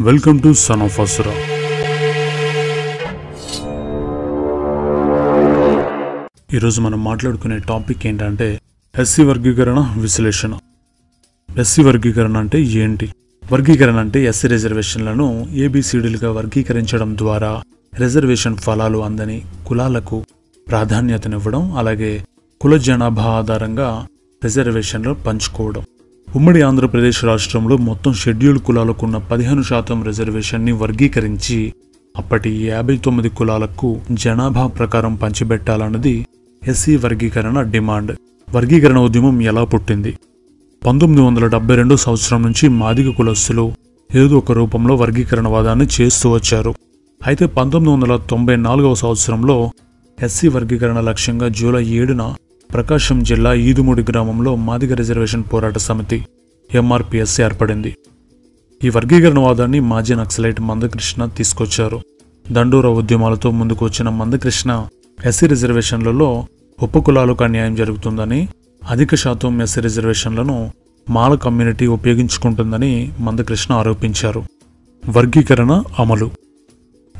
Welcome to son of Asura. ఈరోజు మనం మాట్లాడుకునే టాపిక్ ఏంటంటే ఎస్సీ వర్గీకరణ విశ్లేషణ. ఎస్సీ వర్గీకరణ అంటే ఏంటి? వర్గీకరణ అంటే ఎస్సీ రిజర్వేషన్లను ఏబిసిడీలుగా వర్గీకరించడం ద్వారా రిజర్వేషన్ ఫలాలు అందని కులాలకు ప్రాధాన్యతనివ్వడం అలాగే కుల జనాభా ఆధారంగా రిజర్వేషన్లు పంచుకోవడం. ఉమ్మడి ఆంధ్రప్రదేశ్ రాష్ట్రంలో మొత్తం షెడ్యూల్డ్ కులాలకు ఉన్న పదిహేను శాతం రిజర్వేషన్ని వర్గీకరించి అప్పటి యాభై తొమ్మిది కులాలకు జనాభా ప్రకారం పంచిపెట్టాలన్నది ఎస్సీ వర్గీకరణ డిమాండ్. వర్గీకరణ ఉద్యమం ఎలా పుట్టింది? పంతొమ్మిది వందల డెబ్బై రెండు సంవత్సరం నుంచి మాదిగ కులస్తులు ఏదో ఒక రూపంలో వర్గీకరణవాదాన్ని చేస్తూ వచ్చారు. అయితే పంతొమ్మిది వందల తొంభై నాలుగవ సంవత్సరంలో ఎస్సీ వర్గీకరణ లక్ష్యంగా జూలై ఏడున ప్రకాశం జిల్లా ఈదుమూడి గ్రామంలో మాదిగ రిజర్వేషన్ పోరాట సమితి ఎంఆర్పిఎస్ ఏర్పడింది. ఈ వర్గీకరణవాదాన్ని మాజీ నక్సలైట్ మందకృష్ణ తీసుకొచ్చారు. దండోరా ఉద్యమాలతో ముందుకు వచ్చిన మందకృష్ణ ఎస్సీ రిజర్వేషన్లలో ఉపకులాలకు అన్యాయం జరుగుతుందని అధిక శాతం ఎస్సీ రిజర్వేషన్లను మాల కమ్యూనిటీ ఉపయోగించుకుంటుందని మందకృష్ణ ఆరోపించారు. వర్గీకరణ అమలు.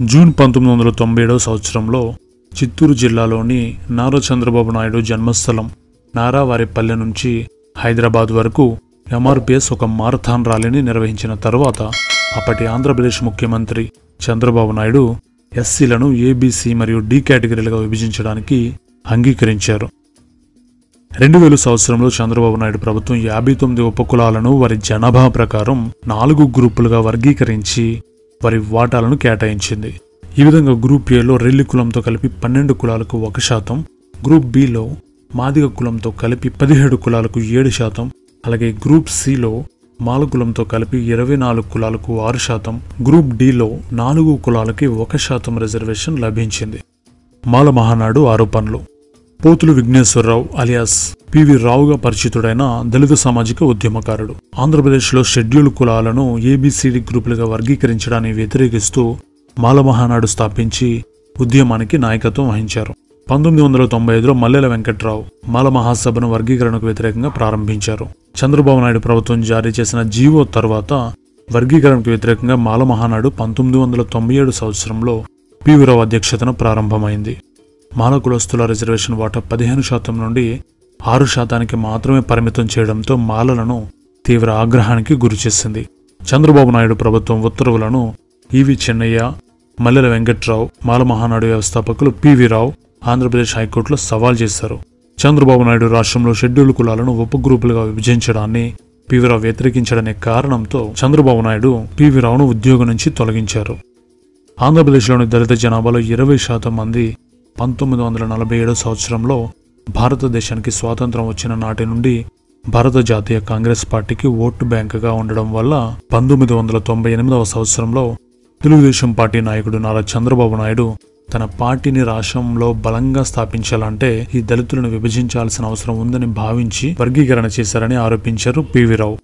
జూన్ పంతొమ్మిది వందల తొంభై ఏడవ సంవత్సరంలో చిత్తూరు జిల్లాలోని నారా చంద్రబాబు నాయుడు జన్మస్థలం నారావారిపల్లె నుంచి హైదరాబాద్ వరకు ఎంఆర్పిఎస్ ఒక మారథాన్ ర్యాలీని నిర్వహించిన తర్వాత అప్పటి ఆంధ్రప్రదేశ్ ముఖ్యమంత్రి చంద్రబాబు నాయుడు ఎస్సీలను ఏబీసీ మరియు డి కేటగిరీలుగా విభజించడానికి అంగీకరించారు. రెండు వేల సంవత్సరంలో చంద్రబాబు నాయుడు ప్రభుత్వం యాభై తొమ్మిది ఉపకులాలను వారి జనాభా ప్రకారం నాలుగు గ్రూపులుగా వర్గీకరించి వారి వాటాలను కేటాయించింది. ఈ విధంగా గ్రూప్ ఏలో రెల్లి కులంతో కలిపి పన్నెండు కులాలకు ఒక శాతం గ్రూప్ బిలో మాదిగ కులంతో కలిపి పదిహేడు కులాలకు ఏడు శాతం అలాగే గ్రూప్ సిలో మాలకులంతో కలిపి ఇరవై నాలుగు కులాలకు ఆరు శాతం గ్రూప్ డిలో నాలుగు కులాలకి ఒక శాతం రిజర్వేషన్ లభించింది. మాల మహానాడు ఆరోపణలు. పోతులు విఘ్నేశ్వరరావు అలియాస్ పివి రావుగా పరిచితుడైన దళిత సామాజిక ఉద్యమకారుడు. ఆంధ్రప్రదేశ్లో షెడ్యూల్ కులాలను ఏబిసిడి గ్రూపులుగా వర్గీకరించడాన్ని వ్యతిరేకిస్తూ మాల మహానాడు స్థాపించి ఉద్యమానికి నాయకత్వం వహించారు. పంతొమ్మిది వందల తొంభై ఐదులో మల్లెల వెంకట్రావు మాల మహాసభను వర్గీకరణకు వ్యతిరేకంగా ప్రారంభించారు. చంద్రబాబు నాయుడు ప్రభుత్వం జారీ చేసిన జీవో తర్వాత వర్గీకరణకు వ్యతిరేకంగా మాల మహానాడు పంతొమ్మిది వందల తొంభై ఏడు సంవత్సరంలో పీవీరావు అధ్యక్షతన ప్రారంభమైంది. మాల కులస్తుల రిజర్వేషన్ వాటా పదిహేను శాతం నుండి ఆరు శాతానికి మాత్రమే పరిమితం చేయడంతో మాలలను తీవ్ర ఆగ్రహానికి గురిచేసింది. చంద్రబాబు నాయుడు ప్రభుత్వం ఉత్తర్వులను ఈవి చెన్నయ్య మల్లెల వెంకట్రావు మాల మహానాడు వ్యవస్థాపకులు పివి రావు ఆంధ్రప్రదేశ్ హైకోర్టులో సవాల్ చేశారు. చంద్రబాబు నాయుడు రాష్ట్రంలో షెడ్యూల్ కులాలను ఉప గ్రూపులుగా విభజించడాన్ని పివిరావు వ్యతిరేకించడనే కారణంతో చంద్రబాబు నాయుడు పివి రావును ఉద్యోగం నుంచి తొలగించారు. ఆంధ్రప్రదేశ్లోని దళిత జనాభాలో ఇరవై శాతం మంది పంతొమ్మిది వందల నలభై ఏడో సంవత్సరంలో భారతదేశానికి స్వాతంత్రం వచ్చిన నాటి నుండి భారత జాతీయ కాంగ్రెస్ పార్టీకి ఓటు బ్యాంకుగా ఉండడం వల్ల పంతొమ్మిది వందల తొంభై ఎనిమిదవ సంవత్సరంలో తెలుగుదేశం పార్టీ నాయకుడు నారా చంద్రబాబు నాయుడు తన పార్టీని రాష్ట్రంలో బలంగా స్థాపించాలంటే ఈ దళితులను విభజించాల్సిన అవసరం ఉందని భావించి వర్గీకరణ చేశారని ఆరోపించారు పివిరావు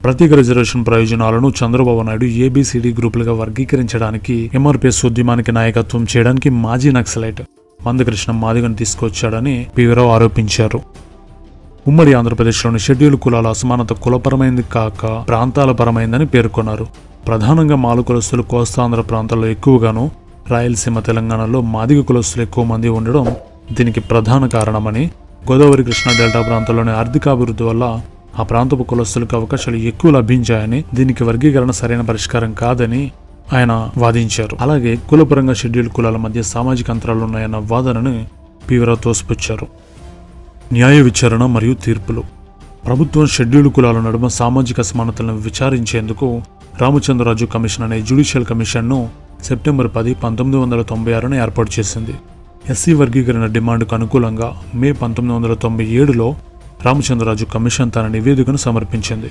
ప్రత్యేక రిజర్వేషన్ ప్రయోజనాలను చంద్రబాబు నాయుడు ఏబిసిడి గ్రూపులుగా వర్గీకరించడానికి ఎంఆర్పిఎస్ ఉద్యమానికి నాయకత్వం చేయడానికి మాజీ నక్సలైట్ మందకృష్ణ మాదిగను తీసుకొచ్చాడని పివిరావు ఆరోపించారు. ఉమ్మడి ఆంధ్రప్రదేశ్లోని షెడ్యూల్ కులాల అసమానత కులపరమైంది కాక ప్రాంతాల పరమైందని పేర్కొన్నారు. ప్రధానంగా మాలు కులస్తులు కోస్తాంధ్ర ప్రాంతాల్లో ఎక్కువగాను రాయలసీమ తెలంగాణలో మాదిగ కులస్తులు ఎక్కువ మంది ఉండడం దీనికి ప్రధాన కారణమని గోదావరి కృష్ణా డెల్టా ప్రాంతంలోని ఆర్థికాభివృద్ధి వల్ల ఆ ప్రాంతపు కులస్తులకు అవకాశాలు ఎక్కువ లభించాయని దీనికి వర్గీకరణ సరైన పరిష్కారం కాదని ఆయన వాదించారు. అలాగే కులపరంగా షెడ్యూల్ కులాల మధ్య సామాజిక అంతరాలు ఉన్నాయన్న వాదనను తీవ్ర తోసిపుచ్చారు. న్యాయ విచారణ మరియు తీర్పులు. ప్రభుత్వం షెడ్యూల్ కులాల నడుమ సామాజిక అసమానతలను విచారించేందుకు రామచంద్రరాజు కమిషన్ అనే జ్యుడిషియల్ కమిషన్ను సెప్టెంబర్ పది పంతొమ్మిది వందల తొంభై ఆరున ఏర్పాటు చేసింది. ఎస్సీ వర్గీకరణ డిమాండ్కు అనుకూలంగా మే పంతొమ్మిది వందల తొంభై ఏడులో రామచంద్రరాజు కమిషన్ తన నివేదికను సమర్పించింది.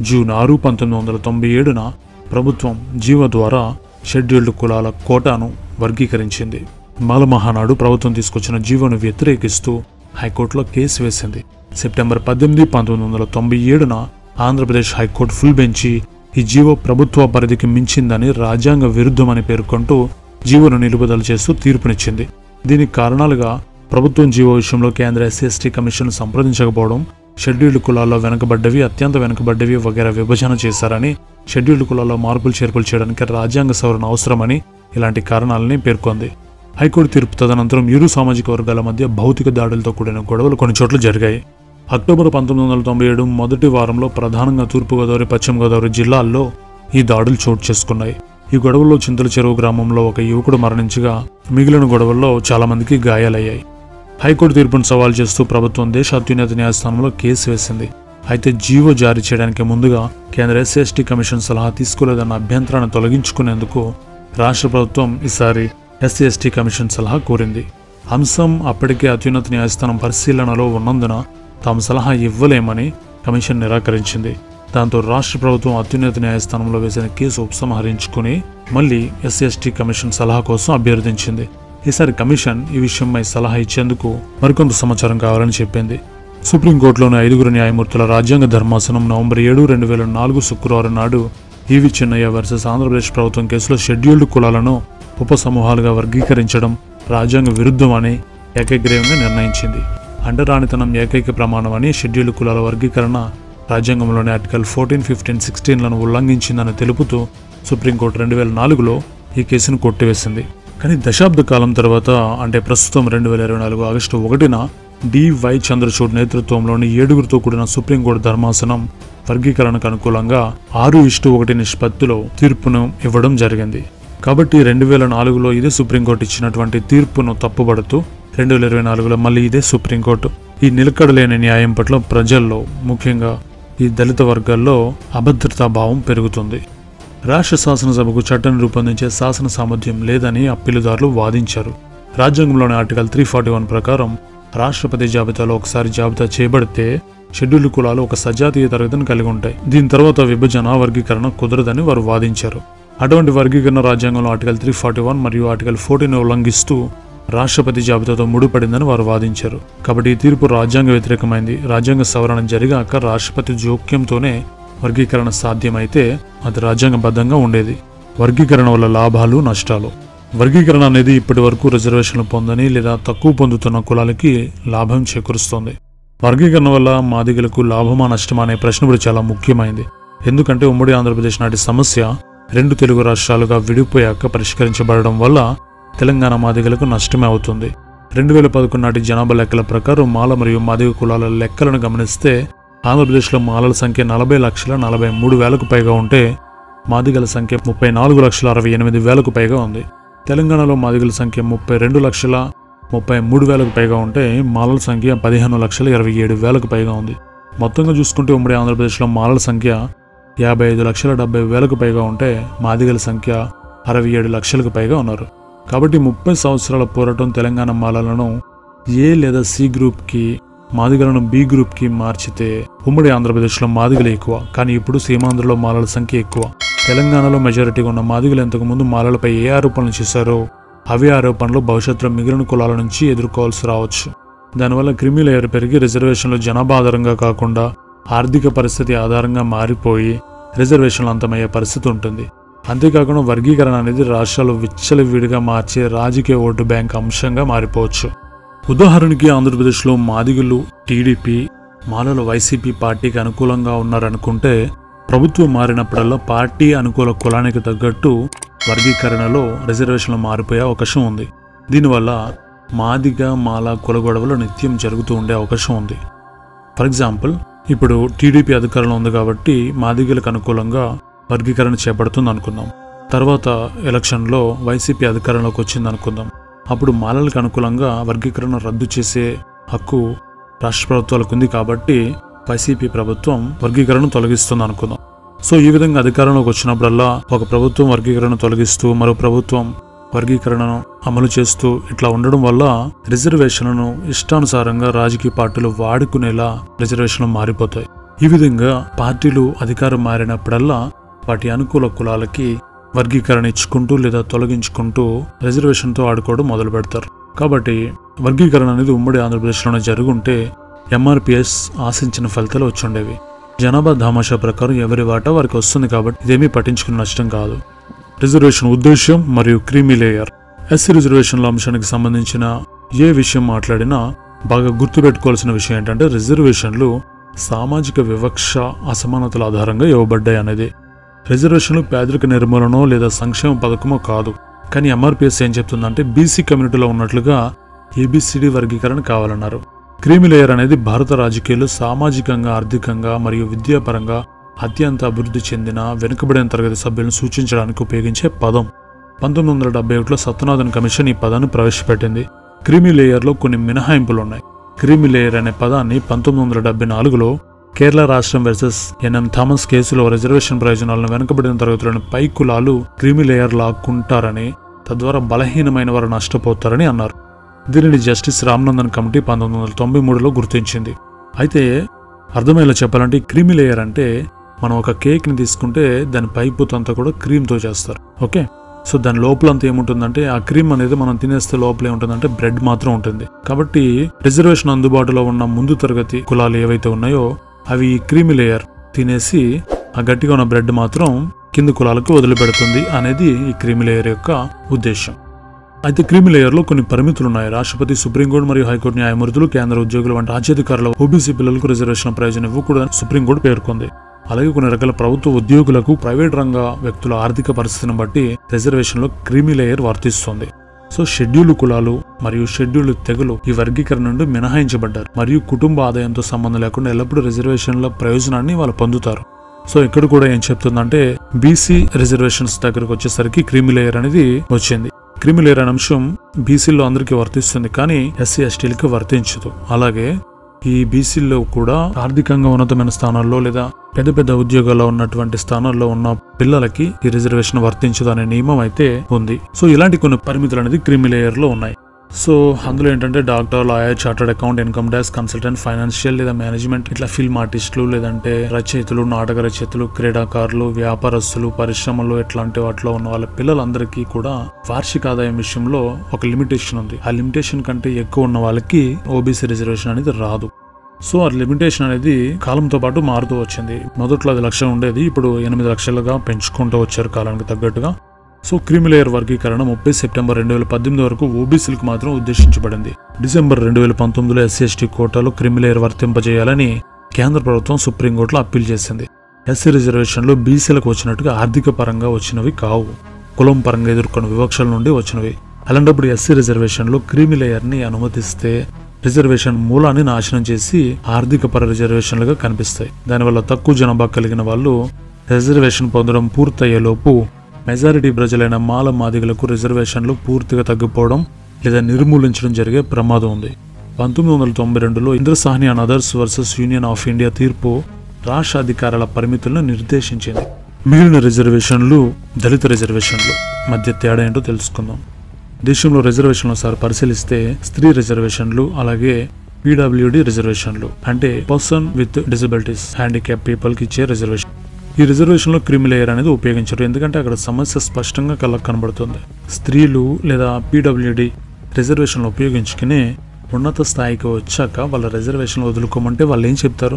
జూన్ ఆరు పంతొమ్మిది వందల తొంభై ఏడున ప్రభుత్వం జీవో ద్వారా షెడ్యూల్డ్ కులాల కోటాను వర్గీకరించింది. మాలమహానాడు ప్రభుత్వం తీసుకొచ్చిన జీవోను వ్యతిరేకిస్తూ హైకోర్టులో కేసు వేసింది. సెప్టెంబర్ పద్దెనిమిది పంతొమ్మిది వందల తొంభై ఏడున Andhra Pradesh high court full bench ఈ జీవో ప్రభుత్వ పరిధికి మించిందని రాజ్యాంగ విరుద్ధమని పేర్కొంటూ జీవోను నిలుపుదల చేస్తూ తీర్పునిచ్చింది. దీనికి కారణాలుగా ప్రభుత్వం జీవో విషయంలో కేంద్ర ఎస్సీఎస్టీ కమిషన్ సంప్రదించకపోవడం షెడ్యూల్డ్ కులాల్లో వెనుకబడ్డవి అత్యంత వెనుకబడ్డవి వగైరా విభజన చేశారని షెడ్యూల్డ్ కులాల్లో మార్పులు చేర్పులు చేయడానికి రాజ్యాంగ సవరణ అవసరమని ఇలాంటి కారణాలని పేర్కొంది. హైకోర్టు తీర్పు తదనంతరం ఇరు సామాజిక వర్గాల మధ్య భౌతిక దాడులతో కూడిన గొడవలు కొన్ని చోట్ల జరిగాయి. అక్టోబర్ పంతొమ్మిది వందల తొంభై ఏడు మొదటి వారంలో ప్రధానంగా తూర్పుగోదావరి పశ్చిమ గోదావరి జిల్లాల్లో ఈ దాడులు చోటు చేసుకున్నాయి. ఈ గొడవల్లో చింతల చెరువు గ్రామంలో ఒక యువకుడు మరణించగా మిగిలిన గొడవల్లో చాలామందికి గాయాలయ్యాయి. హైకోర్టు తీర్పును సవాల్ చేస్తూ ప్రభుత్వం దేశ అత్యున్నత న్యాయస్థానంలో కేసు వేసింది. అయితే జీవో జారీ చేయడానికి ముందుగా కేంద్ర ఎస్ఎస్టీ కమిషన్ సలహా తీసుకోలేదన్న అభ్యంతరాన్ని తొలగించుకునేందుకు రాష్ట్ర ప్రభుత్వం ఈసారి ఎస్సీ ఎస్టీ కమిషన్ సలహా కోరింది. అంశం అప్పటికే అత్యున్నత న్యాయస్థానం పరిశీలనలో ఉన్నందున తాము సలహా ఇవ్వలేమని కమిషన్ నిరాకరించింది. దాంతో రాష్ట్ర ప్రభుత్వం అత్యున్నత న్యాయస్థానంలో వేసిన కేసు ఉపసంహరించుకుని మళ్ళీ ఎస్ఎస్టీ కమిషన్ సలహా కోసం అభ్యర్థించింది. ఈసారి కమిషన్ ఈ విషయమై సలహా ఇచ్చేందుకు మరికొంత సమాచారం కావాలని చెప్పింది. సుప్రీంకోర్టులోని ఐదుగురు న్యాయమూర్తుల రాజ్యాంగ ధర్మాసనం నవంబర్ ఏడు రెండు వేల నాలుగు శుక్రవారం నాడు ఈవి చిన్నయ్య వర్సెస్ ఆంధ్రప్రదేశ్ ప్రభుత్వం కేసులో షెడ్యూల్డ్ కులాలను ఉపసమూహాలుగా వర్గీకరించడం రాజ్యాంగ విరుద్ధమని ఏకగ్రీవంగా నిర్ణయించింది. అండరానితనం ఏకైక ప్రమాణం అని షెడ్యూల్ కులాల వర్గీకరణ రాజ్యాంగంలోని ఆర్టికల్ ఫోర్టీన్ ఫిఫ్టీన్ సిక్స్టీన్లను ఉల్లంఘించిందని తెలుపుతూ సుప్రీంకోర్టు రెండు వేల నాలుగులో ఈ కేసును కొట్టివేసింది. కానీ దశాబ్ద కాలం తర్వాత అంటే ప్రస్తుతం రెండు వేల ఇరవై నాలుగు ఆగస్టు ఒకటిన డివై చంద్రచూడ్ నేతృత్వంలోని ఏడుగురితో కూడిన సుప్రీంకోర్టు ధర్మాసనం వర్గీకరణకు అనుకూలంగా ఆరు ఇష్టు ఒకటి నిష్పత్తిలో తీర్పును ఇవ్వడం జరిగింది. కాబట్టి రెండు వేల నాలుగులో ఇదే సుప్రీంకోర్టు ఇచ్చినటువంటి తీర్పును తప్పుబడుతూ రెండు వేల ఇరవై నాలుగులో మళ్ళీ ఇదే సుప్రీంకోర్టు. ఈ నిలకడలేని న్యాయం పట్ల ప్రజల్లో ముఖ్యంగా ఈ దళిత వర్గాల్లో అభద్రతా భావం పెరుగుతుంది. రాష్ట్ర శాసనసభకు చట్టం రూపొందించే శాసన సామర్థ్యం లేదని అప్పీలుదారులు వాదించారు. రాజ్యాంగంలోని ఆర్టికల్ త్రీ ఫార్టీ వన్ ప్రకారం రాష్ట్రపతి జాబితాలో ఒకసారి జాబితా చేయబడితే షెడ్యూల్ కులాలు ఒక సజాతీయ తరగతిని కలిగి ఉంటాయి. దీని తర్వాత విభజన వర్గీకరణ కుదరదని వారు వాదించారు. అటువంటి వర్గీకరణ రాజ్యాంగంలో ఆర్టికల్ త్రీ ఫార్టీ వన్ మరియు ఆర్టికల్ ఫోర్టీన్ ఉల్లంఘిస్తూ రాష్ట్రపతి జాబితాతో ముడిపడిందని వారు వాదించారు. కాబట్టి ఈ తీర్పు రాజ్యాంగ వ్యతిరేకమైంది. రాజ్యాంగ సవరణ జరిగాక రాష్ట్రపతి జోక్యంతోనే వర్గీకరణ సాధ్యమైతే అది రాజ్యాంగబద్ధంగా ఉండేది. వర్గీకరణ వల్ల లాభాలు నష్టాలు. వర్గీకరణ అనేది ఇప్పటి వరకు రిజర్వేషన్లు పొందని లేదా తక్కువ పొందుతున్న కులాలకి లాభం చేకూరుస్తోంది. వర్గీకరణ వల్ల మాదిగలకు లాభమా నష్టమా అనే ప్రశ్న ఇప్పుడు చాలా ముఖ్యమైంది. ఎందుకంటే ఉమ్మడి ఆంధ్రప్రదేశ్ నాటి సమస్య రెండు తెలుగు రాష్ట్రాలుగా విడిపోయాక పరిష్కరించబడడం వల్ల తెలంగాణ మాదిగలకు నష్టమే అవుతుంది. రెండు వేల పదకొండు నాటి జనాభా లెక్కల ప్రకారం మాల మరియు మాదిగ కులాల లెక్కలను గమనిస్తే ఆంధ్రప్రదేశ్లో మాలల సంఖ్య నలభై లక్షల నలభై మూడు వేలకు పైగా ఉంటే మాదిగల సంఖ్య ముప్పై నాలుగు లక్షల అరవై ఎనిమిది వేలకు పైగా ఉంది. తెలంగాణలో మాదిగల సంఖ్య ముప్పై రెండు లక్షల ముప్పై మూడు వేలకు పైగా ఉంటే మాలల సంఖ్య పదిహేను లక్షల ఇరవై ఏడు వేలకు పైగా ఉంది. మొత్తంగా చూసుకుంటే ఉమ్మడి ఆంధ్రప్రదేశ్లో మాలల సంఖ్య యాభై ఐదు లక్షల డెబ్బై వేలకు పైగా ఉంటే మాదిగల సంఖ్య అరవై ఏడు లక్షలకు పైగా ఉన్నారు. కాబట్టి ముప్పై సంవత్సరాల పోరాటం తెలంగాణ మాలలను ఏ లేదా సి గ్రూప్కి మాదిగలను బి గ్రూప్కి మార్చితే ఉమ్మడి ఆంధ్రప్రదేశ్లో మాదిగలు ఎక్కువ. కానీ ఇప్పుడు సీమాంధ్రలో మాలల సంఖ్య ఎక్కువ. తెలంగాణలో మెజారిటీగా ఉన్న మాదిగలు ఇంతకుముందు మాలలపై ఏ ఆరోపణలు చేశారో అవే ఆరోపణలు భవిష్యత్తులో మిగిలిన కులాల నుంచి ఎదుర్కోవాల్సి రావచ్చు. దానివల్ల క్రిమి లేయర్ పెరిగి రిజర్వేషన్లు జనాభా ఆధారంగా కాకుండా ఆర్థిక పరిస్థితి ఆధారంగా మారిపోయి రిజర్వేషన్లు అంతమయ్యే పరిస్థితి ఉంటుంది. అంతేకాకుండా వర్గీకరణ అనేది రాష్ట్రాలు విచ్చలవిడిగా మార్చే రాజకీయ ఓటు బ్యాంక్ అంశంగా మారిపోవచ్చు. ఉదాహరణకి ఆంధ్రప్రదేశ్లో మాదిగులు టీడీపీ మాలలు వైసీపీ పార్టీకి అనుకూలంగా ఉన్నారనుకుంటే ప్రభుత్వం మారినప్పుడల్లా పార్టీ అనుకూల కులానికి తగ్గట్టు వర్గీకరణలో రిజర్వేషన్లు మారిపోయే అవకాశం ఉంది. దీనివల్ల మాదిగ మాల కుల గొడవలు నిత్యం జరుగుతూ ఉండే అవకాశం ఉంది. ఫర్ ఎగ్జాంపుల్ ఇప్పుడు టీడీపీ అధికారంలో ఉంది కాబట్టి మాదిగలకు అనుకూలంగా వర్గీకరణ చేపడుతుంది అనుకుందాం తర్వాత ఎలక్షన్లో వైసీపీ అధికారంలోకి వచ్చింది అనుకుందాం అప్పుడు మాలలకు అనుకూలంగా వర్గీకరణ రద్దు చేసే హక్కు రాష్ట్ర ప్రభుత్వాలకు ఉంది కాబట్టి వైసీపీ ప్రభుత్వం వర్గీకరణ తొలగిస్తుంది అనుకుందాం సో ఈ విధంగా అధికారంలోకి వచ్చినప్పుడల్లా ఒక ప్రభుత్వం వర్గీకరణ తొలగిస్తూ మరో ప్రభుత్వం వర్గీకరణను అమలు చేస్తూ ఇట్లా ఉండడం వల్ల రిజర్వేషన్లను ఇష్టానుసారంగా రాజకీయ పార్టీలు వాడుకునేలా రిజర్వేషన్లు మారిపోతాయి. ఈ విధంగా పార్టీలు అధికారం మారినప్పుడల్లా వాటి అనుకూల కులాలకి వర్గీకరణ ఇచ్చుకుంటూ లేదా తొలగించుకుంటూ రిజర్వేషన్తో ఆడుకోవడం మొదలు పెడతారు. కాబట్టి వర్గీకరణ అనేది ఉమ్మడి ఆంధ్రప్రదేశ్లోనే జరుగుంటే ఎంఆర్పిఎస్ ఆశించిన ఫలితాలు వచ్చుండేవి జనాభా ధామాషా ప్రకారం ఎవరి వాటా వారికి వస్తుంది కాబట్టి ఇదేమీ పట్టించుకున్న నష్టం కాదు. రిజర్వేషన్ ఉద్దేశ్యం మరియు క్రీమీ లేయర్. ఎస్సీ రిజర్వేషన్ల అంశానికి సంబంధించిన ఏ విషయం మాట్లాడినా బాగా గుర్తుపెట్టుకోవాల్సిన విషయం ఏంటంటే రిజర్వేషన్లు సామాజిక వివక్ష అసమానతల ఆధారంగా ఇవ్వబడ్డాయి అనేది. రిజర్వేషన్లు పేదరిక నిర్మూలనో లేదా సంక్షేమ పథకమో కాదు. కానీ ఎంఆర్పిఎస్ ఏం చెప్తుందంటే బీసీ కమ్యూనిటీలో ఉన్నట్లుగా ఏబిసిడి వర్గీకరణ కావాలన్నారు. క్రీమి లేయర్ అనేది భారత రాజకీయాలు సామాజికంగా ఆర్థికంగా మరియు విద్యాపరంగా అత్యంత అభివృద్ధి చెందిన వెనుకబడిన తరగతి సభ్యులను సూచించడానికి ఉపయోగించే పదం. పంతొమ్మిది వందల డెబ్బై ఒకటిలో సత్యనాథన్ కమిషన్ ఈ పదాన్ని ప్రవేశపెట్టింది. క్రీమీ లేయర్లో కొన్ని మినహాయింపులు ఉన్నాయి క్రీమీ లేయర్ అనే పదాన్ని పంతొమ్మిది వందల డెబ్బై నాలుగులో కేరళ రాష్ట్రం వర్సెస్ ఎన్ఎం థామస్ కేసులో రిజర్వేషన్ ప్రయోజనాలను వెనుకబడిన తరగతులను పై కులాలు క్రీమీ లేయర్ లాక్కుంటారని తద్వారా బలహీనమైన వారు నష్టపోతారని అన్నారు. దీనిని జస్టిస్ రామ్నందన్ కమిటీ పంతొమ్మిది వందల తొంభై మూడులో గుర్తించింది. అయితే అర్థమయ్యేలా చెప్పాలంటే ఈ క్రీమీ లేయర్ అంటే మనం ఒక కేక్ని తీసుకుంటే దాని పైపుతంతా కూడా క్రీమ్తో చేస్తారు. ఓకే? సో దాని లోపలంతా ఏముంటుందంటే ఆ క్రీమ్ అనేది మనం తినేస్తే లోపల ఏముంటుందంటే బ్రెడ్ మాత్రం ఉంటుంది. కాబట్టి రిజర్వేషన్ అందుబాటులో ఉన్న ముందు తరగతి కులాలు ఏవైతే ఉన్నాయో అవి క్రీమి క్రీమీ లేయర్. తినేసి ఆ గట్టిగా ఉన్న బ్రెడ్ మాత్రం కింది కులాలకు వదిలిపెడుతుంది అనేది ఈ క్రీమీ లేయర్ యొక్క ఉద్దేశం అయితే క్రీమీ లేయర్లో కొన్ని పరిమితులు ఉన్నాయి రాష్ట్రపతి సుప్రీంకోర్టు మరియు హైకోర్టు న్యాయమూర్తులు కేంద్ర ఉద్యోగులు వంటి రాజ్యాధికారుల ఓబీసీ పిల్లలకు రిజర్వేషన్ ప్రయోజనం ఇవ్వకూడదని సుప్రీంకోర్టు పేర్కొంది. అలాగే కొన్ని రకాల ప్రభుత్వ ఉద్యోగులకు ప్రైవేట్ రంగ వ్యక్తుల ఆర్థిక పరిస్థితిని బట్టి రిజర్వేషన్లో క్రీమీ లేయర్ వర్తిస్తుంది. సో షెడ్యూల్ కులాలు మరియు షెడ్యూల్ తెగలు ఈ వర్గీకరణ నుండి మినహాయించబడ్డారు. మరియు కుటుంబ ఆదాయంతో సంబంధం లేకుండా ఎల్లప్పుడూ రిజర్వేషన్ల ప్రయోజనాన్ని వాళ్ళు పొందుతారు. సో ఇక్కడ కూడా ఏం చెప్తుందంటే బీసీ రిజర్వేషన్స్ దగ్గరకు వచ్చేసరికి క్రీమీ లేయర్ అనేది వచ్చింది. క్రిమిలేయర్ అనే అంశం బీసీలో అందరికీ వర్తిస్తుంది కానీ ఎస్సీ ఎస్టీలకి వర్తించదు. అలాగే ఈ బీసీల్లో కూడా ఆర్థికంగా ఉన్నతమైన స్థానాల్లో లేదా పెద్ద పెద్ద ఉద్యోగాల్లో ఉన్నటువంటి స్థానాల్లో ఉన్న పిల్లలకి ఈ రిజర్వేషన్ వర్తించదు అనే నియమం అయితే ఉంది. సో ఇలాంటి కొన్ని పరిమితులు అనేది క్రిమి లేయర్లో ఉన్నాయి. సో అందులో ఏంటంటే doctor lawyer chartered account income tax consultant financial లేదా మేనేజ్మెంట్ ఇట్లా ఫిల్మ్ ఆర్టిస్టులు లేదంటే రచయితలు నాటక రచయితలు క్రీడాకారులు వ్యాపారస్తులు పరిశ్రమలు ఇట్లాంటి వాటిలో ఉన్న వాళ్ళ పిల్లలందరికీ కూడా వార్షిక ఆదాయం విషయంలో ఒక లిమిటేషన్ ఉంది. ఆ లిమిటేషన్ కంటే ఎక్కువ ఉన్న వాళ్ళకి ఓబీసీ రిజర్వేషన్ అనేది రాదు. సో ఆ లిమిటేషన్ అనేది కాలంతో పాటు మారుతూ వచ్చింది. మొదట్లో అది లక్షలు ఉండేది ఇప్పుడు ఎనిమిది లక్షలుగా పెంచుకుంటూ వచ్చారు కాలానికి తగ్గట్టుగా. సో క్రిమిలేయర్ వర్గీకరణ ముప్పై సెప్టెంబర్ రెండు వేల పద్దెనిమిది వరకు ఓబీసీలకు మాత్రం ఉద్దేశించబడింది. డిసెంబర్ రెండు వేల పంతొమ్మిదిలో ఎస్సీఎస్టీ కోటాలో క్రిమిలేయర్ వర్తింపజేయాలని కేంద్ర ప్రభుత్వం సుప్రీంకోర్టులో అప్పీల్ చేసింది. ఎస్సీ రిజర్వేషన్లు బీసీలకు వచ్చినట్టుగా ఆర్థిక పరంగా వచ్చినవి కావు. కులం పరంగా ఎదుర్కొన్న వివక్షల నుండి వచ్చినవి. అలాంటప్పుడు ఎస్సీ రిజర్వేషన్లు క్రిమిలేయర్ని అనుమతిస్తే రిజర్వేషన్ మూలాన్ని నాశనం చేసి ఆర్థిక పర రిజర్వేషన్లుగా కనిపిస్తాయి. దానివల్ల తక్కువ జనాభా కలిగిన వాళ్ళు రిజర్వేషన్ పొందడం పూర్తయ్యేలోపు మెజారిటీ ప్రజలైన మాల మాదిగలకు రిజర్వేషన్లు పూర్తిగా తగ్గిపోవడం లేదా నిర్మూలించడం జరిగే ప్రమాదం ఉంది. పంతొమ్మిది వందల తొంభై రెండులో Indra Sawhney and others versus union of India తీర్పు రాష్ట్ర అధికారాల పరిమితులను నిర్దేశించింది. మిగిలిన రిజర్వేషన్లు దళిత రిజర్వేషన్లు మధ్య తేడా ఏంటో తెలుసుకుందాం. దేశంలో రిజర్వేషన్లు సార్ పరిశీలిస్తే స్త్రీ రిజర్వేషన్లు అలాగే పీడబ్ల్యూడి రిజర్వేషన్లు అంటే పర్సన్ విత్ డిసబిలిటీస్ హ్యాండిక్యాప్ పీపుల్కి ఇచ్చే రిజర్వేషన్. ఈ రిజర్వేషన్లో క్రిమి లేయర్ అనేది ఉపయోగించరు. ఎందుకంటే అక్కడ సమస్య స్పష్టంగా కళ్ళకు కనబడుతుంది. స్త్రీలు లేదా పీడబ్ల్యూడి రిజర్వేషన్లు ఉపయోగించుకుని ఉన్నత స్థాయికి వచ్చాక వాళ్ళ రిజర్వేషన్ వదులుకోమంటే వాళ్ళు ఏం చెప్తారు?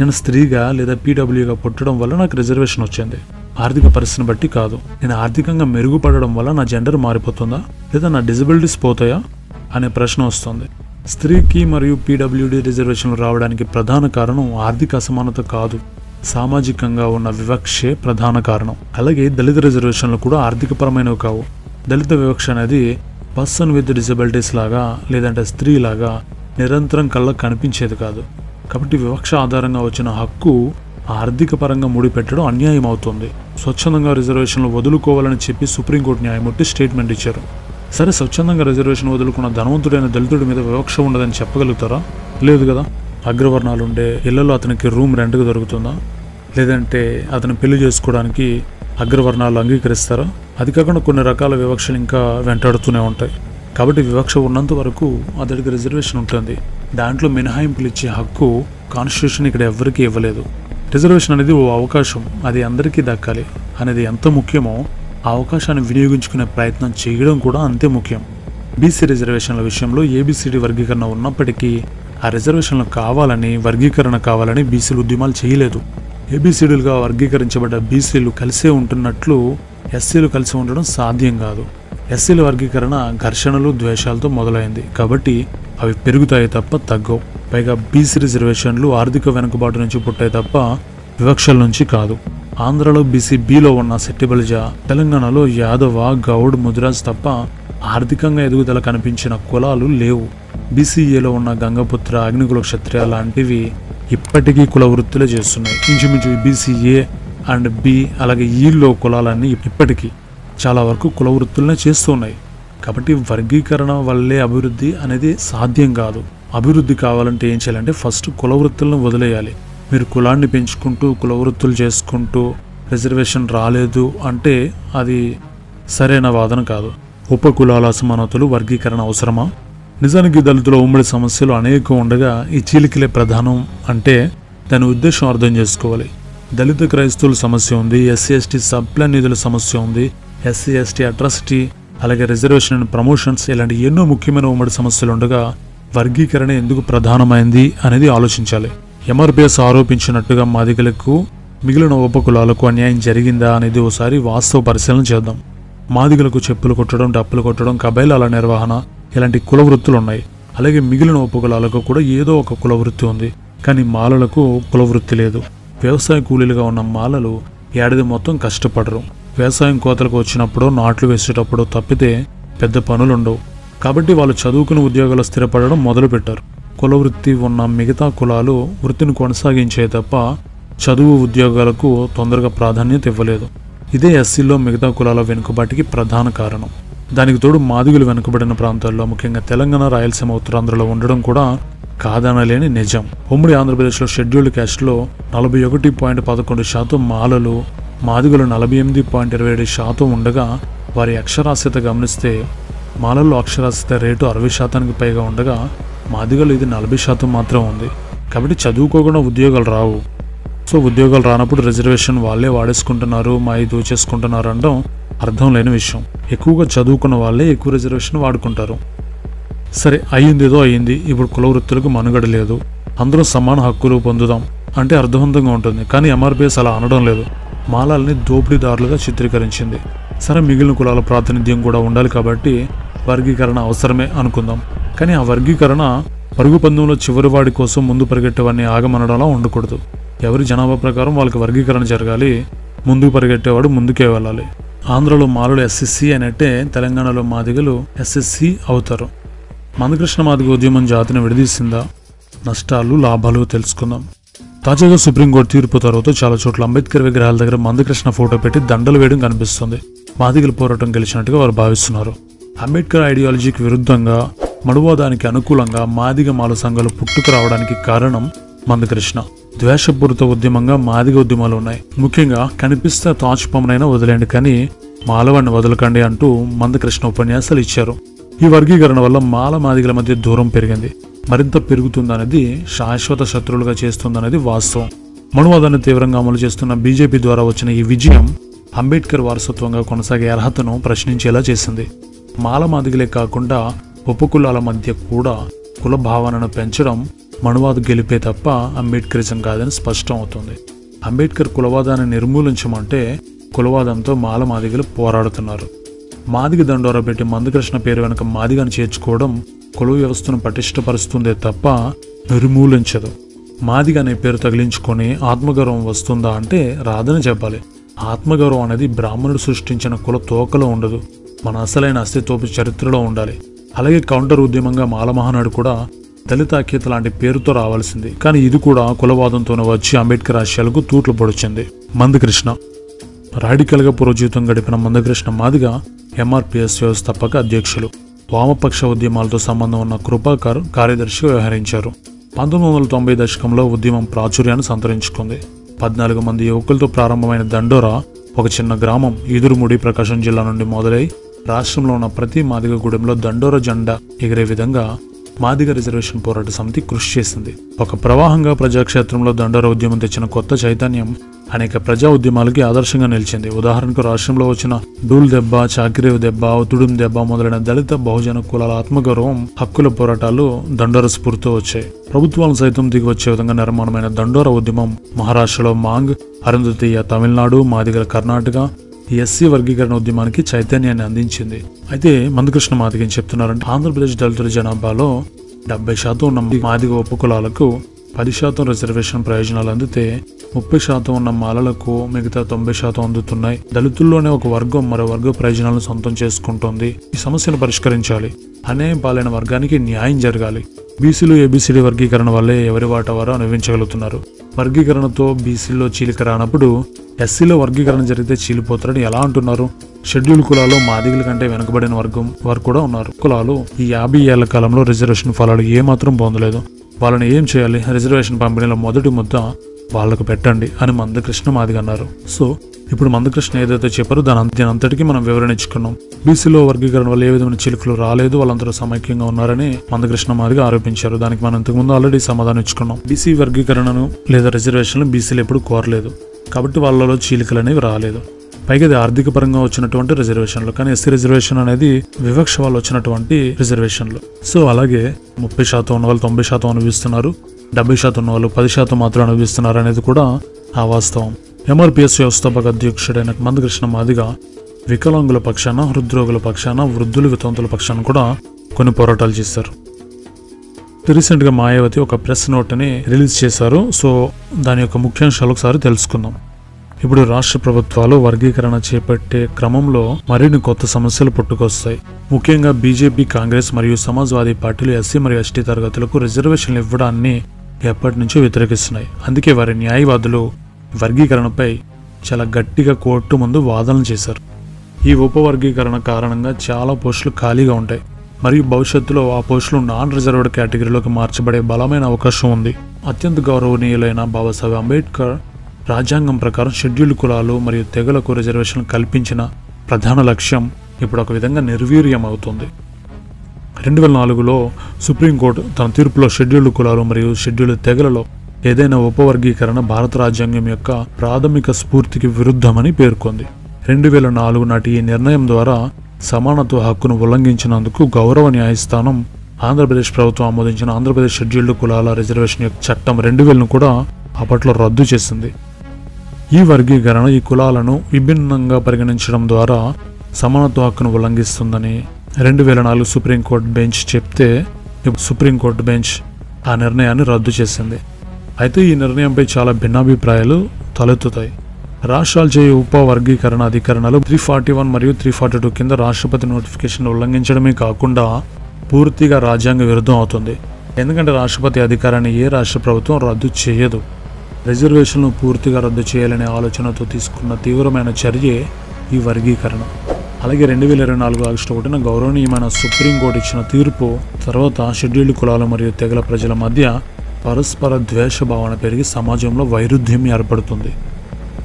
నేను స్త్రీగా లేదా పీడబ్ల్యూగా పుట్టడం వల్ల నాకు రిజర్వేషన్ వచ్చింది. ఆర్థిక పరిస్థితిని బట్టి కాదు. నేను ఆర్థికంగా మెరుగుపడడం వల్ల నా జెండర్ మారిపోతుందా? లేదా నా డిజబిలిటీస్ పోతాయా? అనే ప్రశ్న వస్తుంది. స్త్రీకి మరియు పీడబ్ల్యూడి రిజర్వేషన్లు రావడానికి ప్రధాన కారణం ఆర్థిక అసమానత కాదు. సామాజికంగా ఉన్న వివక్షే ప్రధాన కారణం. అలాగే దళిత రిజర్వేషన్లు కూడా ఆర్థికపరమైనవి కావు. దళిత వివక్ష అనేది పర్సన్ విత్ డిజబిలిటీస్ లాగా లేదంటే స్త్రీ లాగా నిరంతరం కళ్ళకు కనిపించేది కాదు. కాబట్టి వివక్ష ఆధారంగా వచ్చిన హక్కు ఆర్థిక పరంగా ముడిపెట్టడం అన్యాయం అవుతుంది స్వచ్ఛందంగా రిజర్వేషన్లు వదులుకోవాలని చెప్పి సుప్రీంకోర్టు న్యాయమూర్తి స్టేట్మెంట్ ఇచ్చారు. సరే స్వచ్ఛందంగా రిజర్వేషన్ వదులుకున్న ధనవంతుడైన దళితుడి మీద వివక్ష ఉండదని చెప్పగలుగుతారా? లేదు కదా? అగ్రవర్ణాలు ఉండే ఇళ్ళలో అతనికి రూమ్ రెంట్కి దొరుకుతుందా? లేదంటే అతను పెళ్ళి చేసుకోవడానికి అగ్రవర్ణాలు అంగీకరిస్తారా? అది కాకుండా కొన్ని రకాల వివక్షలు ఇంకా వెంటాడుతూనే ఉంటాయి. కాబట్టి వివక్ష ఉన్నంత వరకు అతడికి రిజర్వేషన్ ఉంటుంది. దాంట్లో మినహాయింపులు ఇచ్చే హక్కు కాన్స్టిట్యూషన్ ఇక్కడ ఎవ్వరికీ ఇవ్వలేదు. రిజర్వేషన్ అనేది ఓ అవకాశం. అది అందరికీ దక్కాలి. అనేది ఎంత ముఖ్యమో ఆ అవకాశాన్ని వినియోగించుకునే ప్రయత్నం చేయడం కూడా అంతే ముఖ్యం. బీసీ రిజర్వేషన్ల విషయంలో ఏబిసిడి వర్గీకరణ ఉన్నప్పటికీ ఆ రిజర్వేషన్లు కావాలని వర్గీకరణ కావాలని బీసీలు ఉద్యమాలు చేయలేదు. ఏబీసీడీలుగా వర్గీకరించబడ్డ బీసీలు కలిసే ఉంటున్నట్లు ఎస్సీలు కలిసి ఉండడం సాధ్యం కాదు. ఎస్సీల వర్గీకరణ ఘర్షణలు ద్వేషాలతో మొదలైంది. కాబట్టి అవి పెరుగుతాయి తప్ప తగ్గవు. పైగా బీసీ రిజర్వేషన్లు ఆర్థిక వెనుకబాటు నుంచి పుట్టాయి తప్ప వివక్షల నుంచి కాదు. ఆంధ్రలో బీసీ బిలో ఉన్న సెట్టిబలిజ తెలంగాణలో యాదవ గౌడ్ ముదిరాజ్ తప్ప ఆర్థికంగా ఎదుగుదల కనిపించిన కులాలు లేవు. బీసీఏలో ఉన్న గంగపుత్ర అగ్నికుల క్షత్రియ లాంటివి ఇప్పటికీ కుల వృత్తులే చేస్తున్నాయి. ఇంచుమించు బీసీఏ అండ్ బి అలాగే ఈలో కులాలన్నీ ఇప్పటికీ చాలా వరకు కుల వృత్తులనే చేస్తున్నాయి. కాబట్టి వర్గీకరణ వల్లే అభివృద్ధి అనేది సాధ్యం కాదు. అభివృద్ధి కావాలంటే ఏం చేయాలంటే ఫస్ట్ కుల వృత్తులను వదిలేయాలి. మీరు కులాన్ని పెంచుకుంటూ కుల వృత్తులు చేసుకుంటూ రిజర్వేషన్ రాలేదు అంటే అది సరైన వాదన కాదు. ఉపకులాల అసమానతలు వర్గీకరణ అవసరమా? నిజానికి దళితుల ఉమ్మడి సమస్యలు అనేకం ఉండగా ఈ చీలికలే ప్రధానం అంటే దాని ఉద్దేశం అర్థం చేసుకోవాలి. దళిత క్రైస్తవుల సమస్య ఉంది ఎస్సీ ఎస్టీ సబ్ప్లాన్ నిధుల సమస్య ఉంది ఎస్సీ ఎస్టీ అట్రాసిటీ అలాగే రిజర్వేషన్ అండ్ ప్రమోషన్స్ ఇలాంటి ఎన్నో ముఖ్యమైన ఉమ్మడి సమస్యలు ఉండగా వర్గీకరణ ఎందుకు ప్రధానమైంది అనేది ఆలోచించాలి. ఎంఆర్పిఎస్ ఆరోపించినట్టుగా మాదిగలకు మిగిలిన ఉపకులాలకు అన్యాయం జరిగిందా అనేది ఓసారి వాస్తవ పరిశీలన చేద్దాం. మాదిగలకు చెప్పులు కొట్టడం డప్పులు కొట్టడం కబైలాల నిర్వహణ ఇలాంటి కుల వృత్తులు ఉన్నాయి. అలాగే మిగిలిన ఉపకులాలకు కూడా ఏదో ఒక కుల వృత్తి ఉంది. కానీ మాలలకు కుల వృత్తి లేదు. వ్యవసాయ కూలీలుగా ఉన్న మాలలు ఏడాది మొత్తం కష్టపడరు. వ్యవసాయం కోతలకు వచ్చినప్పుడు నాట్లు వేసేటప్పుడు తప్పితే పెద్ద పనులుండవు. కాబట్టి వాళ్ళు చదువుకుని ఉద్యోగాలు స్థిరపడడం మొదలుపెట్టారు. కుల వృత్తి ఉన్న మిగతా కులాలు వృత్తిని కొనసాగించే తప్ప చదువు ఉద్యోగాలకు తొందరగా ప్రాధాన్యత ఇవ్వలేదు. ఇదే ఎస్సీలో మిగతా కులాల వెనుకబాటికి ప్రధాన కారణం. దానికి తోడు మాదిగులు వెనుకబడిన ప్రాంతాల్లో ముఖ్యంగా తెలంగాణ రాయలసీమ ఉత్తరాంధ్రలో ఉండడం కూడా కాదనలేని నిజం. ఉమ్మడి ఆంధ్రప్రదేశ్లో షెడ్యూల్డ్ క్యాస్ట్లో నలభై ఒకటి పాయింట్ పదకొండు శాతం మాలలు మాదిగులు నలభై ఎనిమిది పాయింట్ ఇరవై ఏడు శాతం ఉండగా వారి అక్షరాస్యత గమనిస్తే మాలల్లో అక్షరాస్యత రేటు అరవై శాతానికి పైగా ఉండగా మాదిగలు ఇది నలభై శాతం మాత్రం ఉంది. కాబట్టి చదువుకోకుండా ఉద్యోగాలు రావు. సో ఉద్యోగాలు రానప్పుడు రిజర్వేషన్ వాళ్ళే వాడేసుకుంటున్నారు మా ఇది దోచేసుకుంటున్నారు అనడం అర్థం లేని విషయం. ఎక్కువగా చదువుకున్న వాళ్ళే ఎక్కువ రిజర్వేషన్ వాడుకుంటారు. సరే అయ్యింది ఏదో అయ్యింది ఇప్పుడు కుల వృత్తులకు మనుగడ లేదు. అందరూ సమాన హక్కులు పొందుదాం అంటే అర్థవంతంగా ఉంటుంది కానీ ఎంఆర్పిఎస్ అలా అనడం లేదు. మాలాల్ని దోపిడీదారులుగా చిత్రీకరించింది. సరే మిగిలిన కులాల ప్రాతినిధ్యం కూడా ఉండాలి కాబట్టి వర్గీకరణ అవసరమే అనుకుందాం. కానీ ఆ వర్గీకరణ పరుగు పందెంలో చివరి వాడి కోసం ముందు పరిగెట్టేవాడిని ఆగమనడంలా ఉండకూడదు. ఎవరి జనాభా ప్రకారం వాళ్ళకి వర్గీకరణ జరగాలి ముందుకు పరిగెట్టేవాడు ముందుకే వెళ్ళాలి. ఆంధ్రలో మాలలు ఎస్ఎస్సి అనేట్టే తెలంగాణలో మాదిగలు ఎస్ఎస్సి అవుతారు. మందకృష్ణ మాదిగ ఉద్యమం జాతిని విడదీసిందా? నష్టాలు లాభాలు తెలుసుకుందాం. తాజాగా సుప్రీంకోర్టు తీర్పు తర్వాత చాలా చోట్ల అంబేద్కర్ విగ్రహాల దగ్గర మందకృష్ణ ఫోటో పెట్టి దండలు వేయడం కనిపిస్తుంది. మాదిగల పోరాటం గెలిచినట్టుగా వారు భావిస్తున్నారు. అంబేద్కర్ ఐడియాలజీకి విరుద్ధంగా మడువాదానికి అనుకూలంగా మాదిగ మాల సంఘాలు పుట్టుకు రావడానికి కారణం మందకృష్ణ. ద్వేషపూరిత ఉద్యమంగా మాదిగ ఉద్యమాలు ఉన్నాయి. ముఖ్యంగా కనిపిస్తే తాచుపమనైనా వదిలేండి కానీ మాలవాడిని వదలకండి అంటూ మందకృష్ణ ఉపన్యాసాలు ఇచ్చారు. ఈ వర్గీకరణ వల్ల మాల మాదిగల మధ్య దూరం పెరిగింది. మరింత పెరుగుతుందనేది శాశ్వత శత్రువులుగా చేస్తుందనేది వాస్తవం. మనువాదాన్ని తీవ్రంగా అమలు చేస్తున్న బీజేపీ ద్వారా వచ్చిన ఈ విజయం అంబేద్కర్ వారసత్వంగా కొనసాగే అర్హతను ప్రశ్నించేలా చేసింది. మాల మాదిగలే కాకుండా ఉపకులాల మధ్య కూడా కుల భావనను పెంచడం మనువాదు గెలిపే తప్ప అంబేద్కరిజం కాదని స్పష్టం అవుతుంది అంబేద్కర్ కులవాదాన్ని నిర్మూలించమంటే కులవాదంతో మాల మాదిగలు పోరాడుతున్నారు. మాదిగ దండోరా పెట్టి మందకృష్ణ పేరు వెనుక మాదిగను చేర్చుకోవడం కుల వ్యవస్థను పటిష్టపరుస్తుందే తప్ప నిర్మూలించదు. మాదిగ అనే పేరు తగిలించుకొని ఆత్మగౌరవం వస్తుందా అంటే రాదని చెప్పాలి. ఆత్మగౌరవం అనేది బ్రాహ్మణుడు సృష్టించిన కుల తోకలో ఉండదు. మన అసలైన అస్తిత్వపు చరిత్రలో ఉండాలి. అలాగే కౌంటర్ ఉద్యమంగా మాలమహానాడు కూడా దళిత ఐక్యత లాంటి పేరుతో రావాల్సింది. కానీ ఇది కూడా కులవాదంతోనే వచ్చి అంబేద్కర్ ఆశయాలకు తూట్లు పొడిచింది. మందకృష్ణ. రాడికల్గా పూర్వజీవితం గడిపిన మందకృష్ణ మాదిగా ఎంఆర్పిఎస్ వ్యవస్థాపక అధ్యక్షులు. వామపక్ష ఉద్యమాలతో సంబంధం ఉన్న కృపాకర్ కార్యదర్శి వ్యవహరించారు. పంతొమ్మిది వందల తొంభై దశకంలో ఉద్యమం ప్రాచుర్యాన్ని సంతరించుకుంది. పద్నాలుగు మంది యువకులతో ప్రారంభమైన దండోరా ఒక చిన్న గ్రామం ఈదురుముడి ప్రకాశం జిల్లా నుండి మొదలై రాష్ట్రంలో ఉన్న ప్రతి మాదిగ గూడెంలో దండోరా జెండా ఎగిరే విధంగా మాదిగ రిజర్వేషన్ పోరాట సమితి కృషి చేసింది. ఒక ప్రవాహంగా ప్రజాక్షేత్రంలో దండోరా ఉద్యమం తెచ్చిన కొత్త చైతన్యం అనేక ప్రజా ఉద్యమాలకి ఆదర్శంగా నిలిచింది. ఉదాహరణకు రాష్ట్రంలో వచ్చిన డూల్ దెబ్బ చాకిరేవు దెబ్బ తుడుం దెబ్బ మొదలైన దళిత బహుజన కులాల ఆత్మగౌరవం హక్కుల పోరాటాలు దండోర స్ఫూర్తితో వచ్చాయి. ప్రభుత్వాలు సైతం దిగి వచ్చే విధంగా నిర్మాణమైన దండోర ఉద్యమం మహారాష్ట్రలో మాంగ్ అరుంధతీయ తమిళనాడు మాదిగల కర్ణాటక ఎస్సీ వర్గీకరణ ఉద్యమానికి చైతన్యాన్ని అందించింది. అయితే మందకృష్ణ మాదిగ చెప్తున్నారంటే ఆంధ్రప్రదేశ్ దళితుల జనాభాలో డెబ్బై శాతం ఉన్న మాదిగ ఉపకులాలకు పది శాతం రిజర్వేషన్ ప్రయోజనాలు అందితే ముప్పై శాతం ఉన్న మాలలకు మిగతా తొంభై శాతం అందుతున్నాయి. దళితుల్లోనే ఒక వర్గం మరో వర్గ ప్రయోజనాలను సొంతం చేసుకుంటోంది. ఈ సమస్యను పరిష్కరించాలి. అన్యాయం పాలైన వర్గానికి న్యాయం జరగాలి. బీసీలు ఏబీసీడీ వర్గీకరణ వల్లే ఎవరి వాటా వారు అనుభవించగలుగుతున్నారు. వర్గీకరణతో బీసీలో చీలిక రానప్పుడు ఎస్సీలో వర్గీకరణ జరిగితే చీలిపోతారని ఎలా అంటున్నారు? షెడ్యూల్ కులాలు మాదిగల కంటే వెనుకబడిన వర్గం వారు కూడా ఉన్నారు. కులాలు ఈ యాభై ఏళ్ళ కాలంలో రిజర్వేషన్ ఫలాలు ఏమాత్రం పొందలేదు. వాళ్ళని ఏం చేయాలి? రిజర్వేషన్ పంపిణీలో మొదటి ముద్ద వాళ్ళకు పెట్టండి అని మందకృష్ణ మాదిగ అన్నారు. సో ఇప్పుడు మందకృష్ణ ఏదైతే చెప్పారో దాని అంత్యం అంతటికీ మనం వివరణ ఇచ్చుకున్నాం. బీసీలో వర్గీకరణ వల్ల ఏ విధమైన చిలుకలు రాలేదు వాళ్ళందరూ సమైక్యంగా ఉన్నారని మందకృష్ణ మాదిగ ఆరోపించారు. దానికి మనం ఇంతకుముందు ఆల్రెడీ సమాధానం ఇచ్చుకున్నాం. బీసీ వర్గీకరణను లేదా రిజర్వేషన్లు బీసీలు ఎప్పుడు కోరలేదు. కాబట్టి వాళ్ళలో చీలికలు అనేవి రాలేదు. పైగా ఇది ఆర్థిక పరంగా వచ్చినటువంటి రిజర్వేషన్లు కానీ ఎస్సీ రిజర్వేషన్ అనేది వివక్ష వాళ్ళు వచ్చినటువంటి రిజర్వేషన్లు. సో అలాగే ముప్పై శాతం ఉన్న వాళ్ళు తొంభై శాతం అనుభవిస్తున్నారు డెబ్బై శాతం ఉన్న వాళ్ళు పది శాతం మాత్రం అనుభవిస్తున్నారు అనేది కూడా ఆ వాస్తవం. ఎంఆర్పిఎస్ వ్యవస్థాపక అధ్యక్షుడైన మందకృష్ణ మాదిగ వికలాంగుల పక్షాన హృద్రోగుల పక్షాన వృద్ధులు వితంతుల పక్షాన కూడా కొన్ని పోరాటాలు చేశారు. రీసెంట్గా మాయావతి ఒక ప్రెస్ నోట్ని రిలీజ్ చేశారు. సో దాని యొక్క ముఖ్యాంశాలు ఒకసారి తెలుసుకుందాం. ఇప్పుడు రాష్ట్ర ప్రభుత్వాలు వర్గీకరణ చేపట్టే క్రమంలో మరిన్ని కొత్త సమస్యలు పుట్టుకొస్తాయి. ముఖ్యంగా బీజేపీ కాంగ్రెస్ మరియు సమాజ్వాదీ పార్టీలు ఎస్సీ మరియు ఎస్టీ తరగతులకు రిజర్వేషన్లు ఇవ్వడాన్ని ఎప్పటి నుంచో వ్యతిరేకిస్తున్నాయి. అందుకే వారి న్యాయవాదులు వర్గీకరణపై చాలా గట్టిగా కోర్టు ముందు వాదనలు చేశారు. ఈ ఉపవర్గీకరణ కారణంగా చాలా పోస్టులు ఖాళీగా ఉంటాయి. మరియు భవిష్యత్తులో ఆ పోస్టులు నాన్ రిజర్వ్డ్ కేటగిరీలోకి మార్చబడే బలమైన అవకాశం ఉంది. అత్యంత గౌరవనీయులైన బాబాసాహెబ్ అంబేద్కర్ రాజ్యాంగం ప్రకారం షెడ్యూల్డ్ కులాలు మరియు తెగలకు రిజర్వేషన్ కల్పించిన ప్రధాన లక్ష్యం ఇప్పుడు ఒక విధంగా నిర్వీర్యం అవుతుంది రెండు వేల నాలుగులో సుప్రీంకోర్టు తన తీర్పులో షెడ్యూల్డ్ కులాలు మరియు షెడ్యూల్డ్ తెగలలో ఏదైనా ఉపవర్గీకరణ భారత రాజ్యాంగం యొక్క ప్రాథమిక స్ఫూర్తికి విరుద్ధమని పేర్కొంది. రెండు వేల నాలుగు నాటి ఈ నిర్ణయం ద్వారా సమానత్వ హక్కును ఉల్లంఘించినందుకు గౌరవ న్యాయస్థానం ఆంధ్రప్రదేశ్ ప్రభుత్వం ఆమోదించిన ఆంధ్రప్రదేశ్ షెడ్యూల్డ్ కులాల రిజర్వేషన్ యొక్క చట్టం రెండు వేలను కూడా అప్పట్లో రద్దు చేసింది. ఈ వర్గీకరణ ఈ కులాలను విభిన్నంగా పరిగణించడం ద్వారా సమానత్వ హక్కును ఉల్లంఘిస్తుందని రెండు వేల నాలుగు సుప్రీంకోర్టు బెంచ్ చెప్తే సుప్రీంకోర్టు బెంచ్ ఆ నిర్ణయాన్ని రద్దు చేసింది. అయితే ఈ నిర్ణయంపై చాలా భిన్నాభిప్రాయాలు తలెత్తుతాయి. రాష్ట్రాలు చేయే ఉప వర్గీకరణ అధికరణలు త్రీ ఫార్టీ వన్ మరియు త్రీ ఫార్టీ టూ కింద రాష్ట్రపతి నోటిఫికేషన్ ఉల్లంఘించడమే కాకుండా పూర్తిగా రాజ్యాంగ విరుద్ధం అవుతుంది. ఎందుకంటే రాష్ట్రపతి అధికారాన్ని ఏ రాష్ట్ర ప్రభుత్వం రద్దు చేయదు. రిజర్వేషన్ను పూర్తిగా రద్దు చేయాలనే ఆలోచనతో తీసుకున్న తీవ్రమైన చర్యే ఈ వర్గీకరణ. అలాగే రెండు వేల ఇరవై నాలుగు ఆగస్టు ఒకటిన గౌరవనీయమైన సుప్రీంకోర్టు ఇచ్చిన తీర్పు తర్వాత షెడ్యూల్డ్ కులాలు మరియు తెగల ప్రజల మధ్య పరస్పర ద్వేష భావన పెరిగి సమాజంలో వైరుధ్యం ఏర్పడుతుంది.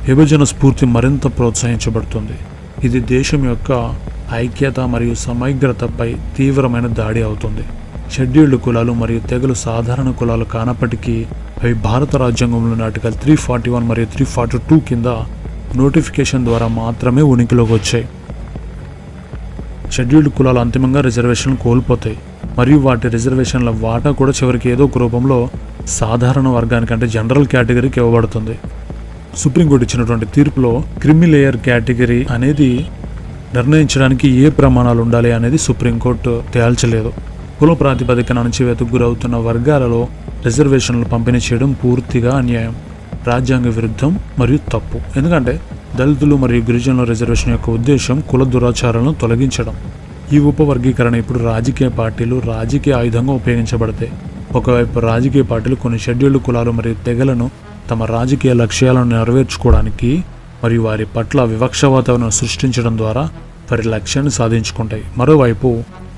విభజన స్ఫూర్తి మరింత ప్రోత్సహించబడుతుంది. ఇది దేశం యొక్క ఐక్యత మరియు సమగ్రతపై తీవ్రమైన దాడి అవుతుంది. షెడ్యూల్డ్ కులాలు మరియు తెగలు సాధారణ కులాలు కానప్పటికీ అవి భారత రాజ్యాంగంలో ఆర్టికల్ త్రీ ఫార్టీ వన్ మరియు త్రీ ఫార్టీ టూ కింద నోటిఫికేషన్ ద్వారా మాత్రమే ఉనికిలోకి వచ్చాయి. షెడ్యూల్డ్ కులాలు అంతిమంగా రిజర్వేషన్లు కోల్పోతాయి. మరియు వాటి రిజర్వేషన్ల వాటా కూడా చివరికి ఏదో ఒక రూపంలో సాధారణ వర్గానికి అంటే జనరల్ కేటగిరీకి ఇవ్వబడుతుంది. సుప్రీంకోర్టు ఇచ్చినటువంటి తీర్పులో క్రిమి లేయర్ కేటగిరీ అనేది నిర్ణయించడానికి ఏ ప్రమాణాలు ఉండాలి అనేది సుప్రీంకోర్టు తేల్చలేదు. కుల ప్రాతిపదికన అణచివేతకు గురవుతున్న వర్గాలలో రిజర్వేషన్లు పంపిణీ చేయడం పూర్తిగా అన్యాయం. రాజ్యాంగ విరుద్ధం మరియు తప్పు. ఎందుకంటే దళితులు మరియు గిరిజనుల రిజర్వేషన్ యొక్క ఉద్దేశం కుల దురాచారాలను తొలగించడం. ఈ ఉపవర్గీకరణ ఇప్పుడు రాజకీయ పార్టీలు రాజకీయ ఆయుధంగా ఉపయోగించబడతాయి. ఒకవైపు రాజకీయ పార్టీలు కొన్ని షెడ్యూల్డ్ కులాలు మరియు తెగలను తమ రాజకీయ లక్ష్యాలను నెరవేర్చుకోవడానికి మరియు వారి పట్ల వివక్ష వాతావరణం సృష్టించడం ద్వారా వారి లక్ష్యాన్ని సాధించుకుంటాయి. మరోవైపు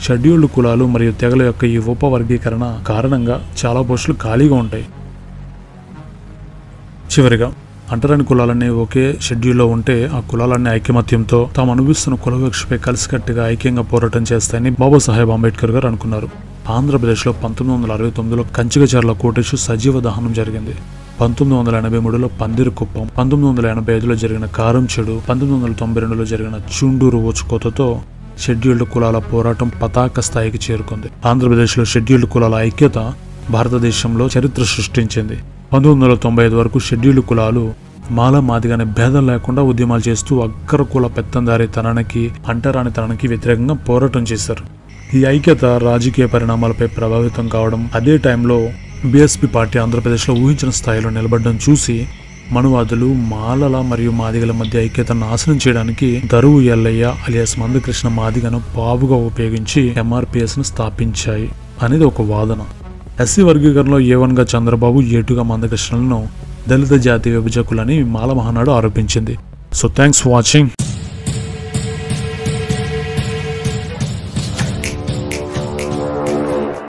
షెడ్యూల్డ్ కులాలు మరియు తెగల యొక్క ఈ ఉపవర్గీకరణ కారణంగా చాలా పోస్టులు ఖాళీగా ఉంటాయి. చివరిగా అంటరాని కులాలన్నీ ఒకే షెడ్యూల్లో ఉంటే ఆ కులాలన్నీ ఐకమత్యంతో తాము అనుభవిస్తున్న కులవివక్షపై కలిసికట్టుగా ఐక్యంగా పోరాటం చేస్తాయని బాబాసాహెబ్ అంబేద్కర్ గారు అనుకున్నారు. ఆంధ్రప్రదేశ్లో పంతొమ్మిది వందల అరవై తొమ్మిదిలో కంచికచర్ల కోటేశు సజీవ దహనం జరిగింది. పంతొమ్మిది వందల ఎనభై మూడులో పందిరికుప్పం పంతొమ్మిది వందల ఎనభై ఐదులో జరిగిన కారం చెడు పంతొమ్మిది వందల తొంభై రెండులో జరిగిన చుండూరు ఊచుకోతతో షెడ్యూల్డ్ కులాల పోరాటం పతాక స్థాయికి చేరుకుంది. ఆంధ్రప్రదేశ్లో షెడ్యూల్డ్ కులాల ఐక్యత భారతదేశంలో చరిత్ర సృష్టించింది. పంతొమ్మిది వందల తొంభై ఐదు వరకు షెడ్యూల్డ్ కులాలు మాల మాదిగానే భేదం లేకుండా ఉద్యమాలు చేస్తూ అక్కర కుల అంటరాని అంటరానితనానికి వ్యతిరేకంగా పోరాటం చేశారు. ఈ ఐక్యత రాజకీయ పరిణామాలపై ప్రభావితం కావడం అదే టైంలో బీఎస్పీ పార్టీ ఆంధ్రప్రదేశ్లో ఊహించిన స్థాయిలో నిలబడడం చూసి మనువాదులు మాలల మరియు మాదిగల మధ్య ఐక్యతను నాశనం చేయడానికి దరువు ఎల్లయ్య అలియాస్ మందకృష్ణ మాదిగను పావుగా ఉపయోగించి ఎంఆర్పిఎస్ను స్థాపించాయి అనేది ఒక వాదన. ఎస్సీ వర్గీకరణలో ఏ చంద్రబాబు ఏటుగా మందకృష్ణలను దళిత జాతి విభజకులని మాల మహానాడు ఆరోపించింది. So thanks for watching